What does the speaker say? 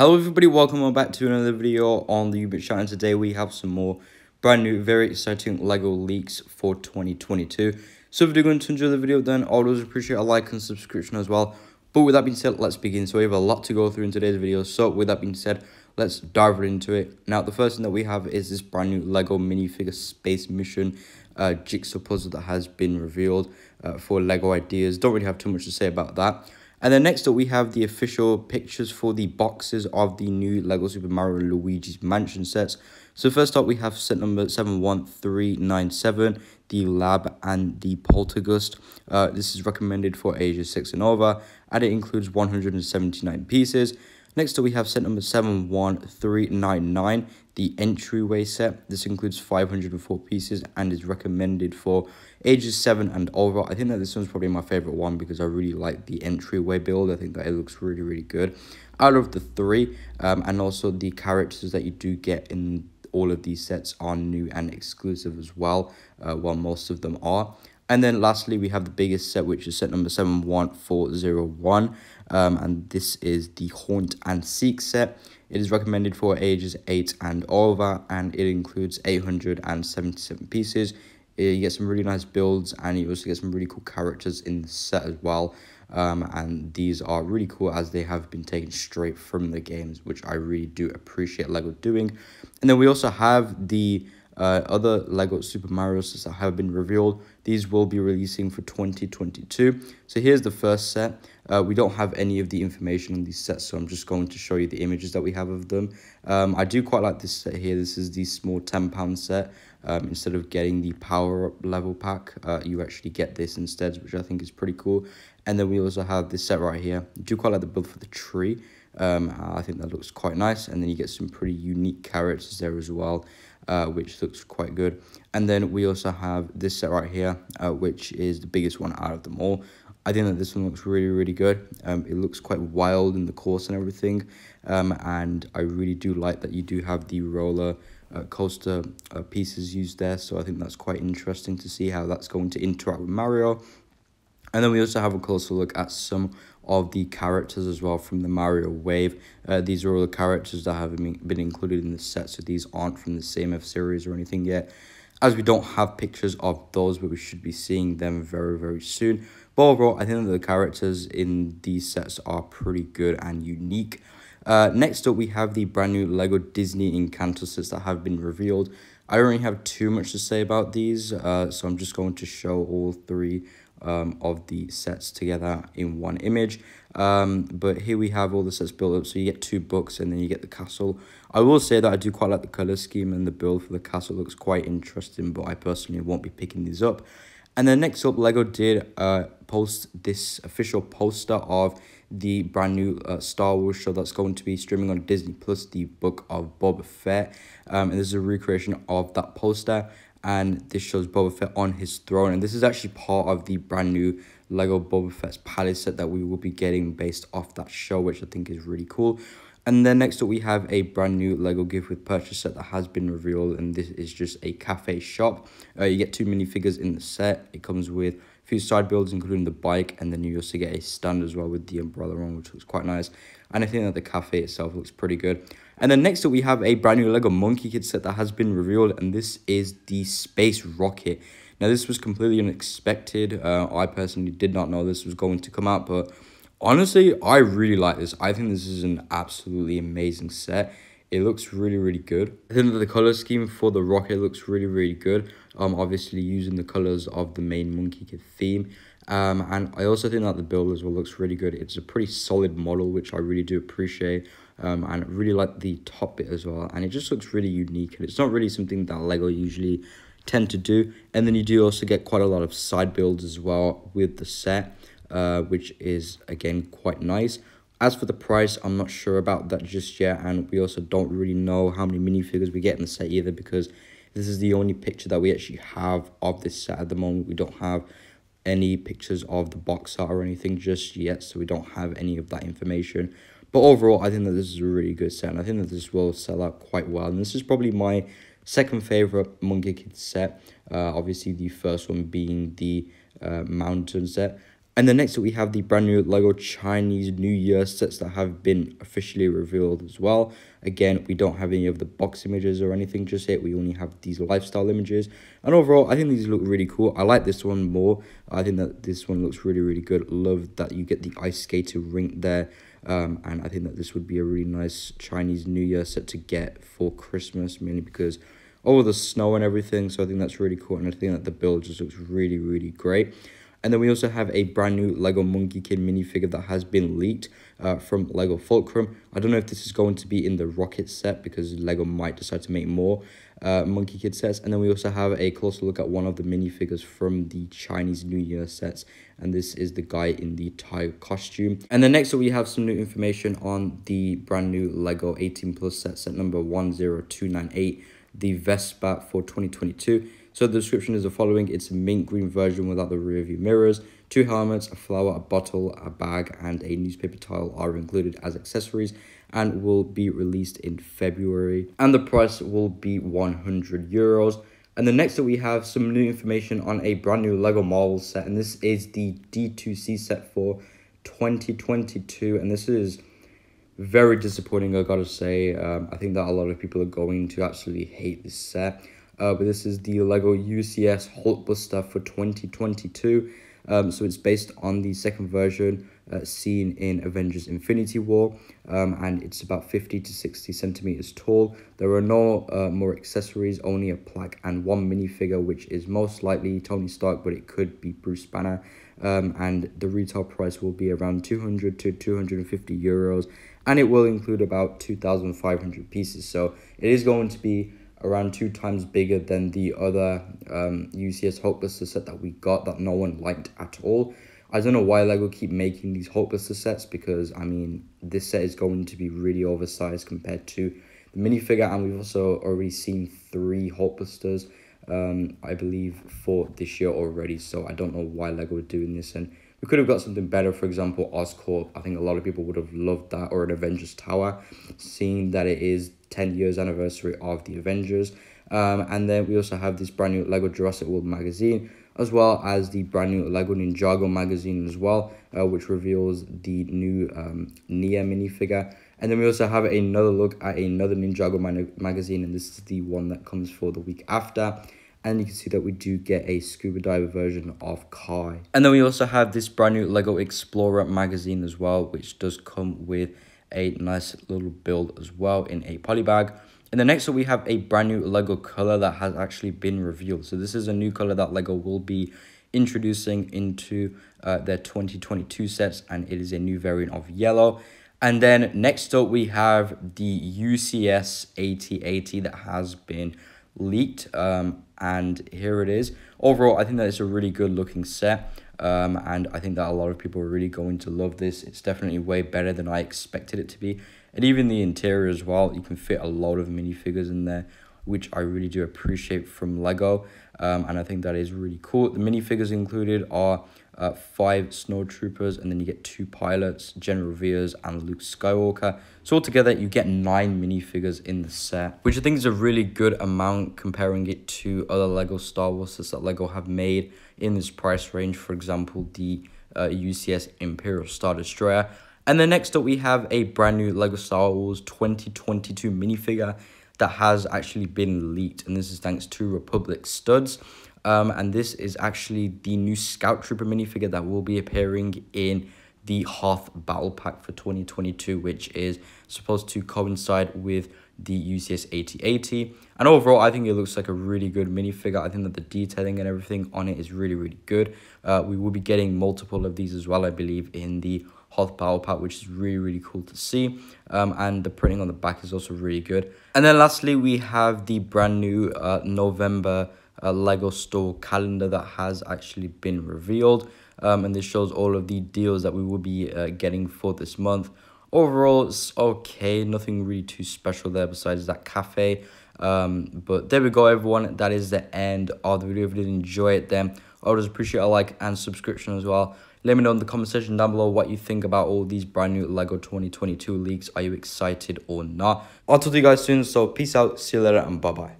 Hello everybody, welcome back to another video on the UniBricks channel. Today we have some more brand new, very exciting LEGO leaks for 2022. So if you're going to enjoy the video then I always appreciate a like and subscription as well. But with that being said, let's begin. So we have a lot to go through in today's video. So with that being said, let's dive right into it. Now the first thing that we have is this brand new LEGO minifigure space mission uh, jigsaw puzzle that has been revealed uh, for LEGO ideas. Don't really have too much to say about that. And then next up, we have the official pictures for the boxes of the new LEGO Super Mario Luigi's Mansion sets. So first up, we have set number 71397, the Lab and the Poltergust. Uh, this is recommended for ages 6 and over, and it includes 179 pieces. Next up, we have set number 71399, the entryway set. This includes 504 pieces and is recommended for ages 7 and over. I think that this one's probably my favorite one because I really like the entryway build. I think that it looks really, really good. Out of the three, um, and also the characters that you do get in all of these sets are new and exclusive as well, uh, while most of them are. And then lastly, we have the biggest set, which is set number 71401. Um, and this is the Haunt and Seek set. It is recommended for ages 8 and over, and it includes 877 pieces. Uh, you get some really nice builds, and you also get some really cool characters in the set as well. Um, and these are really cool as they have been taken straight from the games, which I really do appreciate LEGO doing. And then we also have the uh, other LEGO Super Mario sets that have been revealed. These will be releasing for 2022. So here's the first set. Uh, we don't have any of the information on these sets, so I'm just going to show you the images that we have of them. Um, I do quite like this set here. This is the small £10 set. Um, instead of getting the power up level pack, uh, you actually get this instead, which I think is pretty cool. And then we also have this set right here. I do quite like the build for the tree. Um, I think that looks quite nice. And then you get some pretty unique characters there as well uh, which looks quite good. And then we also have this set right here, uh, which is the biggest one out of them all. I think that this one looks really, really good. Um, it looks quite wild in the course and everything. Um, and I really do like that you do have the roller uh, coaster uh, pieces used there. So I think that's quite interesting to see how that's going to interact with Mario. And then we also have a closer look at some of the characters as well from the Mario Wave. Uh, these are all the characters that have been included in the set, so these aren't from the same F series or anything yet. As we don't have pictures of those, but we should be seeing them very, very soon. But overall, I think that the characters in these sets are pretty good and unique. Uh, next up, we have the brand new LEGO Disney Encanto sets that have been revealed. I don't really have too much to say about these, uh, so I'm just going to show all three um, of the sets together in one image. Um, but here we have all the sets built up. So you get two books and then you get the castle. I will say that I do quite like the color scheme and the build for the castle looks quite interesting, but I personally won't be picking these up. And then next up, LEGO did uh, post this official poster of the brand new uh, Star Wars show that's going to be streaming on Disney Plus, the Book of Boba Fett. Um, and this is a recreation of that poster and this shows Boba Fett on his throne. And this is actually part of the brand new Lego Boba Fett's palace set that we will be getting based off that show, which I think is really cool. And then next up, we have a brand new Lego gift with purchase set that has been revealed, and this is just a cafe shop. Uh, you get two minifigures in the set. It comes with a few side builds, including the bike, and then you also get a stand as well with the umbrella on, which looks quite nice. And I think that the cafe itself looks pretty good. And then next up, we have a brand new LEGO Monkie Kid set that has been revealed, and this is the Space Rocket. Now, this was completely unexpected. Uh, I personally did not know this was going to come out, but honestly, I really like this. I think this is an absolutely amazing set. It looks really, really good. I think that the color scheme for the rocket looks really, really good. Um, obviously using the colors of the main Monkie Kid theme. Um, and I also think that the build as well looks really good. It's a pretty solid model, which I really do appreciate. Um, and really like the top bit as well. And it just looks really unique. And it's not really something that LEGO usually tend to do. And then you do also get quite a lot of side builds as well with the set, uh, which is, again, quite nice. As for the price, I'm not sure about that just yet. And we also don't really know how many minifigures we get in the set either because this is the only picture that we actually have of this set at the moment. We don't have any pictures of the box art or anything just yet, so we don't have any of that information. But overall, I think that this is a really good set, and I think that this will sell out quite well. And this is probably my second favorite Monkie Kid set. Uh, obviously, the first one being the uh, Mountain set. And then next we have the brand new LEGO Chinese New Year sets that have been officially revealed as well. Again, we don't have any of the box images or anything just yet. We only have these lifestyle images. And overall, I think these look really cool. I like this one more. I think that this one looks really, really good. Love that you get the ice skater rink there. Um, and I think that this would be a really nice Chinese New Year set to get for Christmas, mainly because all the snow and everything. So I think that's really cool. And I think that the build just looks really, really great. And then we also have a brand new Lego Monkie Kid minifigure that has been leaked uh, from Lego Fulcrum. I don't know if this is going to be in the Rocket set because Lego might decide to make more uh, Monkie Kid sets. And then we also have a closer look at one of the minifigures from the Chinese New Year sets. And this is the guy in the tiger costume. And then next we have some new information on the brand new Lego 18 Plus set, set number 10298, the Vespa for 2022. So the description is the following. It's a mint green version without the rear view mirrors. Two helmets, a flower, a bottle, a bag, and a newspaper tile are included as accessories and will be released in February. And the price will be 100 euros. And the next that we have some new information on a brand new Lego Marvel set. And this is the D2C set for 2022. And this is very disappointing, I gotta say. Um, I think that a lot of people are going to actually hate this set uh, but this is the Lego UCS Hulkbuster for 2022. Um, so it's based on the second version uh, seen in Avengers Infinity War, um, and it's about 50 to 60 centimeters tall. There are no uh, more accessories, only a plaque and one minifigure, which is most likely Tony Stark, but it could be Bruce Banner. Um, and the retail price will be around 200 to 250 euros, and it will include about 2,500 pieces. So it is going to be around two times bigger than the other um, UCS Hulkbuster set that we got that no one liked at all. I don't know why LEGO keep making these Hulkbuster sets because, I mean, this set is going to be really oversized compared to the minifigure and we've also already seen three Hulkbusters, um, I believe, for this year already. So I don't know why LEGO are doing this and we could have got something better, for example, Oscorp. I think a lot of people would have loved that, or an Avengers Tower, seeing that it is 10 years anniversary of the Avengers. Um, and then we also have this brand new Lego Jurassic World magazine, as well as the brand new Lego Ninjago magazine as well, uh, which reveals the new um, Nya minifigure. And then we also have another look at another Ninjago mag magazine, and this is the one that comes for the week after and you can see that we do get a scuba diver version of Kai. And then we also have this brand new Lego Explorer magazine as well, which does come with a nice little build as well in a poly bag. And the next up, we have a brand new Lego color that has actually been revealed. So this is a new color that Lego will be introducing into uh, their 2022 sets, and it is a new variant of yellow. And then next up, we have the UCS AT-AT that has been leaked. Um, and here it is. Overall, I think that it's a really good looking set. Um, and I think that a lot of people are really going to love this. It's definitely way better than I expected it to be. And even the interior as well, you can fit a lot of minifigures in there, which I really do appreciate from Lego. Um, and I think that is really cool. The minifigures included are uh, five snowtroopers, and then you get two pilots, General Veers and Luke Skywalker. So altogether, you get nine minifigures in the set, which I think is a really good amount comparing it to other LEGO Star Wars sets that LEGO have made in this price range. For example, the uh, UCS Imperial Star Destroyer. And then next up, we have a brand new LEGO Star Wars 2022 minifigure that has actually been leaked. And this is thanks to Republic Studs. Um, and this is actually the new Scout Trooper minifigure that will be appearing in the Hoth Battle Pack for 2022, which is supposed to coincide with the UCS AT-AT. And overall, I think it looks like a really good minifigure. I think that the detailing and everything on it is really, really good. Uh, we will be getting multiple of these as well, I believe, in the Hoth Battle Pack, which is really, really cool to see. Um, and the printing on the back is also really good. And then lastly, we have the brand new uh, November a Lego store calendar that has actually been revealed. Um, and this shows all of the deals that we will be uh, getting for this month. Overall, it's okay. Nothing really too special there besides that cafe. Um, but there we go, everyone. That is the end of the video. If you did enjoy it, then I would just appreciate a like and subscription as well. Let me know in the comment section down below what you think about all these brand new LEGO 2022 leaks. Are you excited or not? I'll talk to you guys soon. So peace out. See you later and bye-bye.